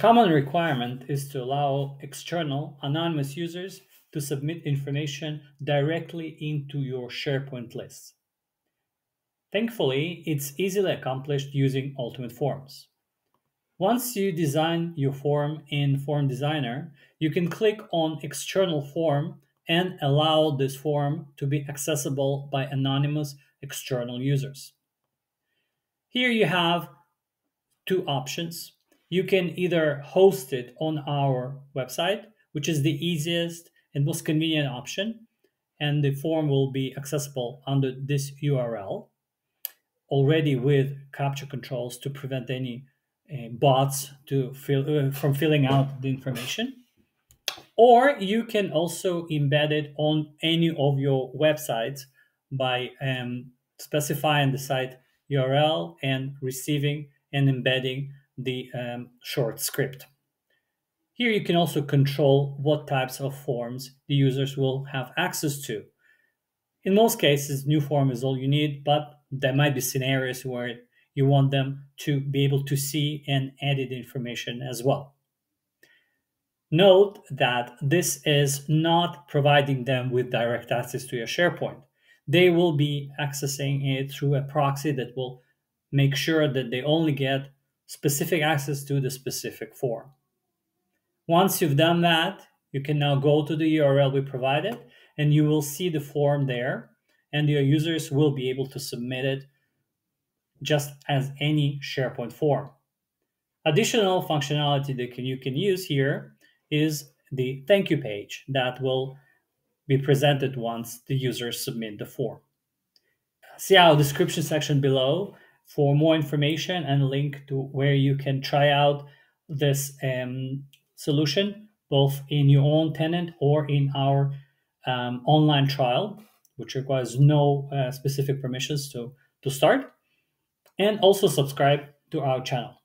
common requirement is to allow external anonymous users to submit information directly into your SharePoint list. Thankfully, it's easily accomplished using Ultimate Forms. Once you design your form in Form Designer, you can click on External Form and allow this form to be accessible by anonymous external users. Here you have two options. You can either host it on our website, which is the easiest and most convenient option, and the form will be accessible under this URL already with CAPTCHA controls to prevent any uh, bots to fill, uh, from filling out the information. Or you can also embed it on any of your websites by um, specifying the site URL and receiving and embedding the um, short script. Here you can also control what types of forms the users will have access to. In most cases, new form is all you need, but there might be scenarios where you want them to be able to see and edit information as well. Note that this is not providing them with direct access to your SharePoint. They will be accessing it through a proxy that will make sure that they only get specific access to the specific form. Once you've done that, you can now go to the URL we provided and you will see the form there and your users will be able to submit it just as any SharePoint form. Additional functionality that can, you can use here is the thank you page that will be presented once the users submit the form. See our description section below for more information and link to where you can try out this um, solution, both in your own tenant or in our um, online trial, which requires no uh, specific permissions to, to start. And also subscribe to our channel.